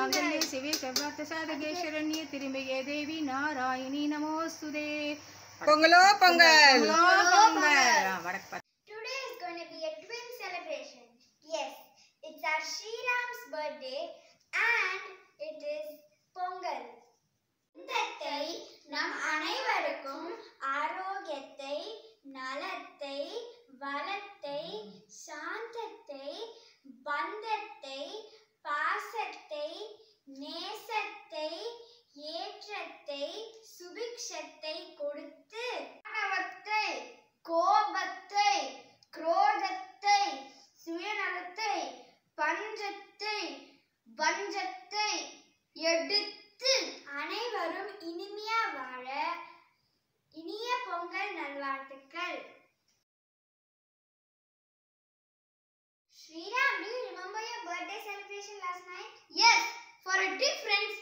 மாங்கல்யே சிவே சர்வார்த்த சாதகே சரண்யே திரிமயே தேவி நாராயணி நமோஸ்துதே பொங்கலோ Pongal Today is going to be a twin celebration. Yes, it's our Sri Ram's birthday and it is Pongal. வஞ்சத்தை எடுத்து அனைவரும் இனிமையா வாழ இனிய பொங்கல் நல்வாழ்த்துக்கள் Sriram, do you remember your birthday celebration last night? Yes, for a difference,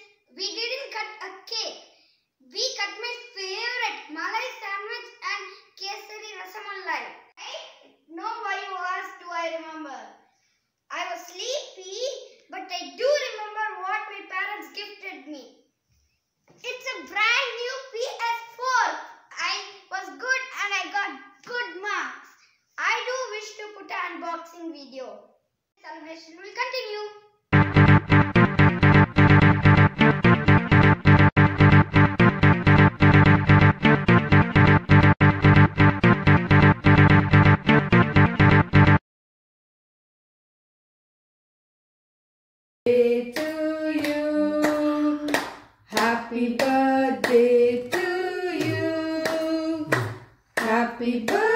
unboxing video. Celebration will continue. to you. Happy birthday to you. Happy birthday.